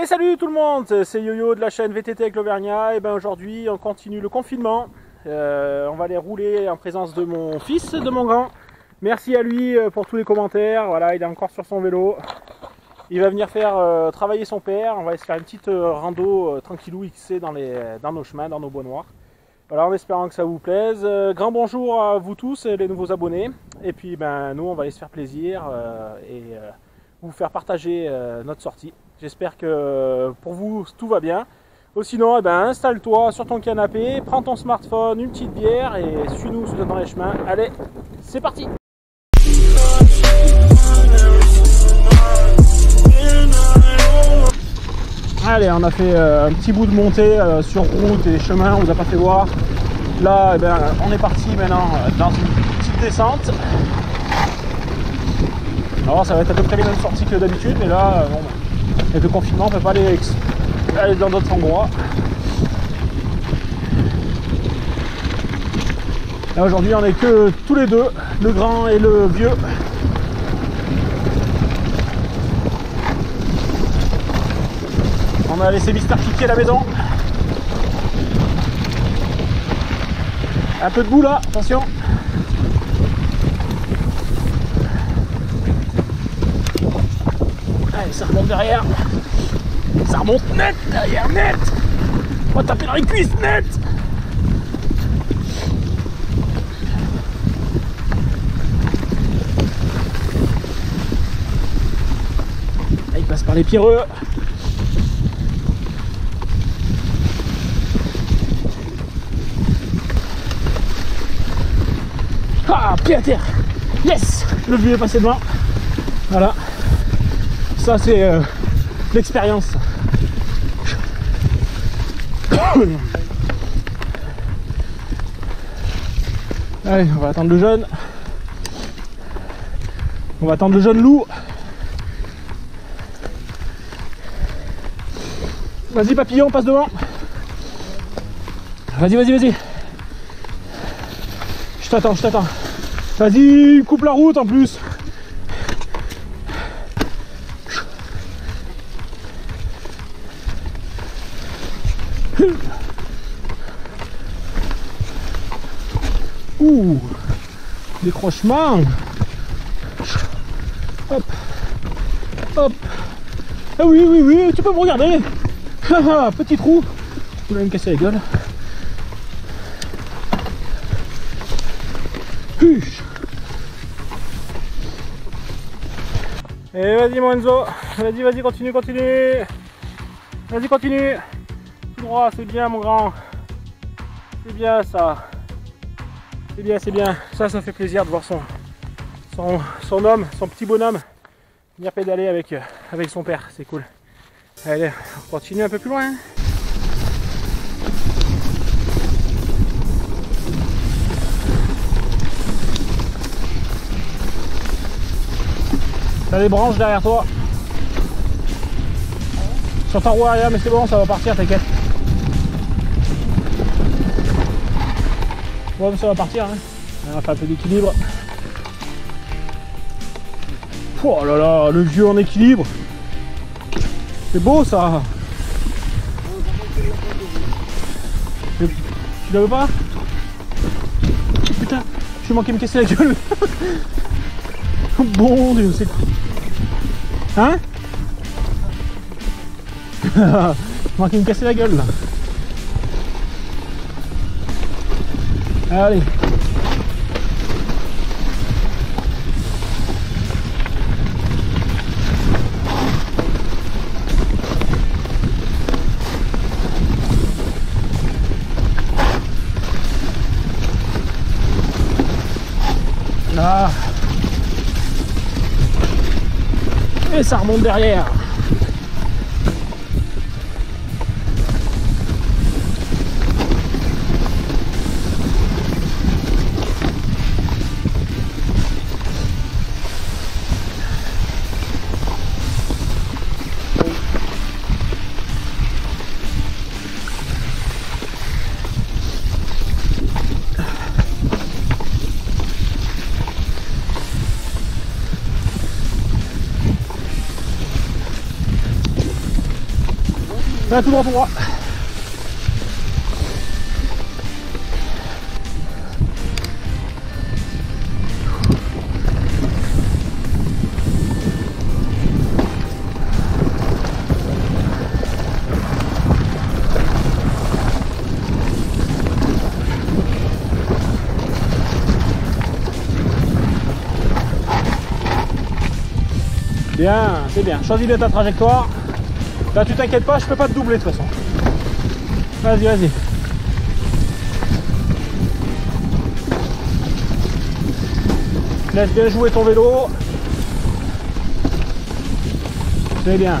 Et salut tout le monde, c'est Yo-Yo de la chaîne VTT avec l'Auvergnat. Et ben aujourd'hui, on continue le confinement. Euh, on va aller rouler en présence de mon fils, de mon grand. Merci à lui euh, pour tous les commentaires. Voilà, il est encore sur son vélo. Il va venir faire euh, travailler son père. On va aller se faire une petite rando tranquillou XC dans, les, dans nos chemins, dans nos bois noirs. Voilà, en espérant que ça vous plaise. grand bonjour à vous tous, les nouveaux abonnés. Et puis, ben, nous, on va aller se faire plaisir et vous faire partager notre sortie. J'espère que pour vous tout va bien. Ou sinon, eh ben, installe-toi sur ton canapé, prends ton smartphone, une petite bière et suis-nous dans les chemins. Allez, c'est parti Allez, on a fait euh, un petit bout de montée euh, sur route et chemin, on vous a pas fait voir. Là, eh ben, on est parti maintenant dans une petite descente. Alors ça va être à peu près les mêmes sorties que d'habitude, mais là, euh, bon, avec le confinement, on peut pas aller, aller dans d'autres endroits. Là aujourd'hui, on est que tous les deux, le grand et le vieux. On a laissé Mister Kiki à la maison. Un peu de boue là, attention. Ça remonte derrière. Ça remonte net derrière, net. On va taper dans les cuisses, net. il passe par les pierreux. Ah, pied à terre. Yes Le vieux est passé devant. Voilà ça c'est euh, l'expérience. Allez, on va attendre le jeune. On va attendre le jeune loup. Vas-y papillon, passe devant. Vas-y, vas-y, vas-y. Je t'attends, je t'attends. Vas-y, coupe la route en plus. Ouh Décrochement Hop Hop Ah oui, oui, oui, tu peux me regarder Petit trou Tu vas me casser la gueule. Et vas-y mon Enzo, vas-y, vas-y, continue, continue. Vas-y, continue. C'est bien mon grand. C'est bien ça. C'est bien, c'est bien. Ça, ça fait plaisir de voir son, son, homme, son petit bonhomme venir pédaler avec, euh, avec son père. C'est cool. Allez, on continue un peu plus loin. T'as des branches derrière toi. Ta roue arrière, mais c'est bon, ça va partir, t'inquiète. Ouais, ça va partir. Hein. On va faire un peu d'équilibre. Oh là là, le vieux en équilibre. C'est beau ça. Tu la veux pas? Putain, je vais manquer de me casser la gueule. bon Dieu, c'est... Hein? Je manqué me casser la gueule là. Allez. Là. Et ça remonte derrière. Là, tout droit, tout droit. Bien, c'est bien. Choisis bien ta trajectoire. Là, tu t'inquiètes pas, je peux pas te doubler de toute façon. Vas-y, vas-y. Laisse bien jouer ton vélo. C'est bien.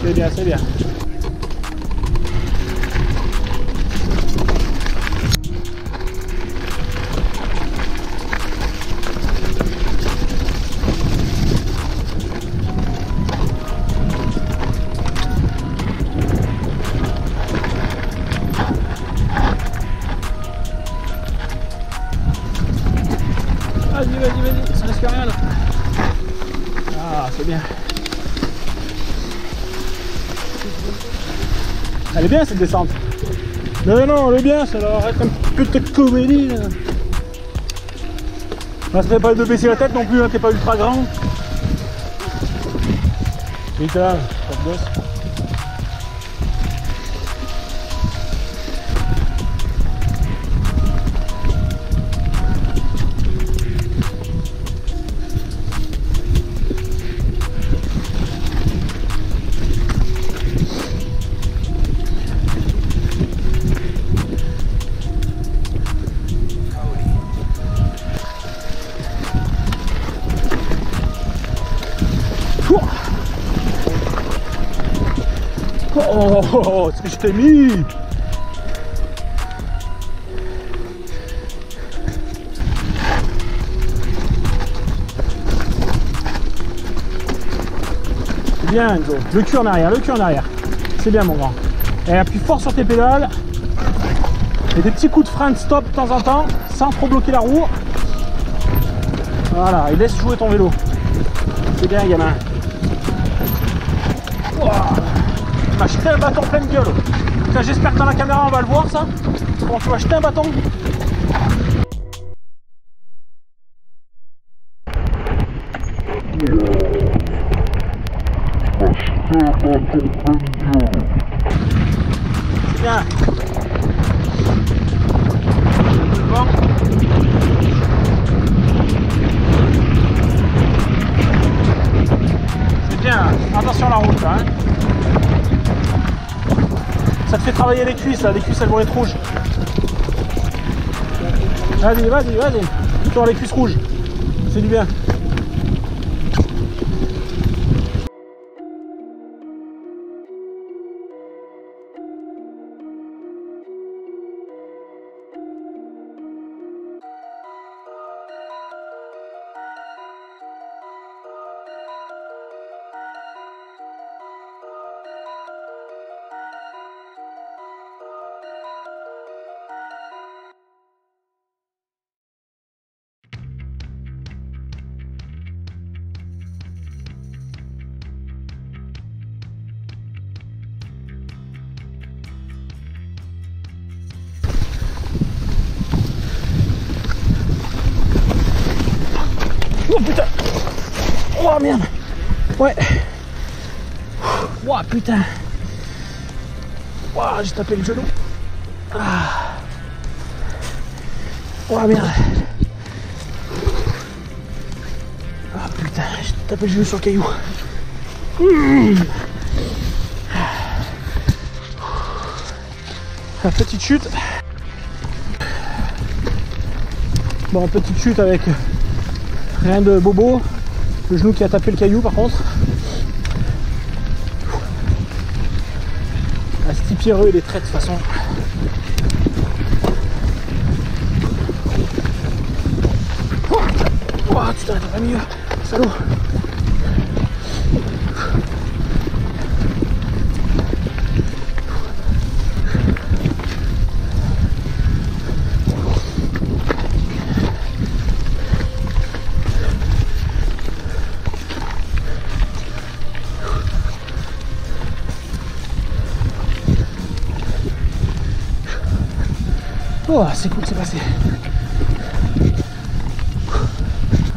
C'est bien, c'est bien. Elle est bien cette descente. Non, non, elle est bien, ça leur arrête un peu de comédie. Là. Ça pas de baisser la tête non plus, hein, t'es pas ultra grand. Putain, pas de gosse. Oh, ce que je t'ai mis bien Enzo, le cul en arrière, le cul en arrière. C'est bien mon grand. Et appuie fort sur tes pédales. Et des petits coups de frein de stop de temps en temps, sans trop bloquer la roue. Voilà, et laisse jouer ton vélo. C'est bien gamin. Jeté un bâton plein de gueule. J'espère que dans la caméra on va le voir ça. Comment tu m'as jeté un bâton C'est bien. C'est bien. Attention la route là. hein. Ça te fait travailler les cuisses là, les cuisses elles vont être rouges. Vas-y, vas-y, vas-y. Sur les cuisses rouges. C'est du bien. Oh putain. Oh merde. Ouais. Oh putain. Oh j'ai tapé le genou. Oh merde. Ah putain j'ai tapé le genou sur le caillou. Mmh. Ah, Petite chute. Bon petite chute avec Rien de bobo. Le genou qui a tapé le caillou par contre. Ah, ce petit pierreux il est très de toute façon. Oh, putain, pas mieux. Salaud. Oh, c'est cool, c'est passé.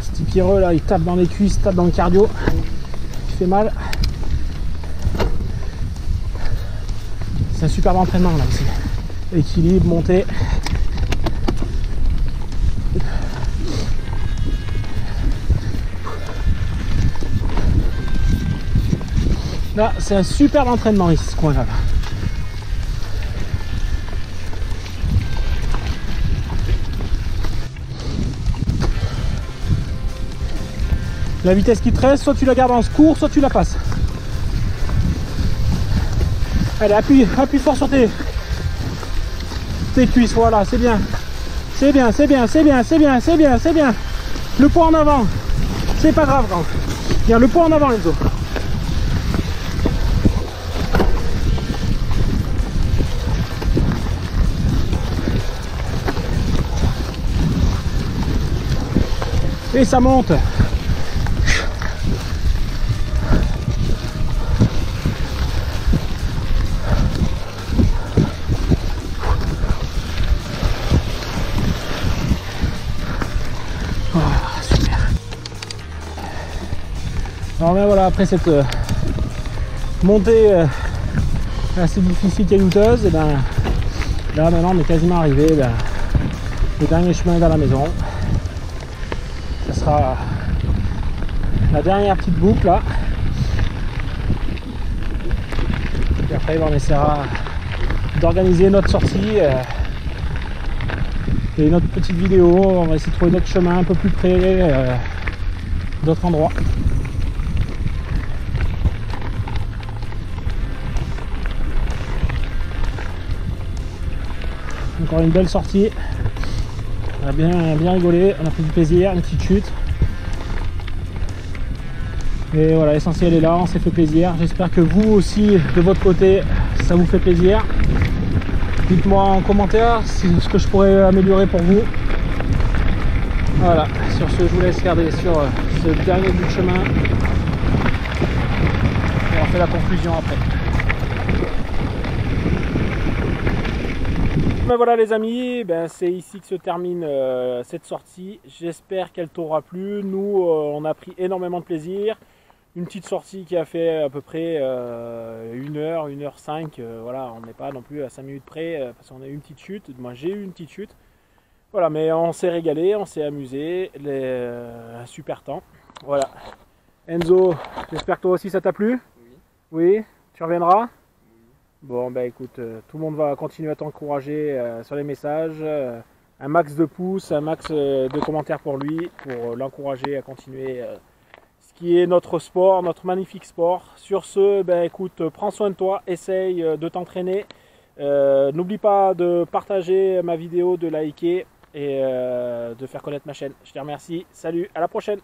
Ce petit Pierreux là, il tape dans les cuisses, il tape dans le cardio. Il fait mal. C'est un superbe entraînement là aussi. Équilibre, montée. Là, c'est un superbe entraînement ici, ce coin-là. La vitesse qui te reste, soit tu la gardes en secours, soit tu la passes. Allez, appuie, appuie fort sur tes, tes cuisses, voilà, c'est bien. C'est bien, c'est bien, c'est bien, c'est bien, c'est bien, c'est bien. Le poids en avant. C'est pas grave. Bien, le poids en avant, Enzo. Et ça monte. Alors ben voilà, après cette euh, montée euh, assez difficile caillouteuse, et ben là maintenant on est quasiment arrivé ben, le dernier chemin vers la maison. Ce sera la dernière petite boucle là. Et après on essaiera d'organiser notre sortie. euh, et notre petite vidéo, on va essayer de trouver d'autres chemins un peu plus près, d'autres endroits. Encore une belle sortie. On a bien, rigolé, on a pris du plaisir, une petite chute. Et voilà, l'essentiel est là, on s'est fait plaisir. J'espère que vous aussi, de votre côté, ça vous fait plaisir. Dites-moi en commentaire ce que je pourrais améliorer pour vous. Voilà, sur ce, je vous laisse regarder sur euh, ce dernier bout de chemin. Et on fait la conclusion après. Ben voilà les amis, ben c'est ici que se termine euh, cette sortie. J'espère qu'elle t'aura plu. Nous, euh, on a pris énormément de plaisir. Une petite sortie qui a fait à peu près euh, 1 heure, 1 heure 5. euh, voilà, on n'est pas non plus à 5 minutes près euh, parce qu'on a eu une petite chute. Moi j'ai eu une petite chute. Voilà, mais on s'est régalé, on s'est amusé. Les, euh, un super temps. Voilà. Enzo, j'espère que toi aussi ça t'a plu Oui. Oui Tu reviendras Bon, bah écoute, euh, tout le monde va continuer à t'encourager euh, sur les messages. euh, un max de pouces, un max de commentaires pour lui, pour l'encourager à continuer ce qui est notre sport, notre magnifique sport. Sur ce, ben écoute, prends soin de toi, essaye de t'entraîner. N'oublie pas de partager ma vidéo, de liker et de faire connaître ma chaîne. Je te remercie. Salut, à la prochaine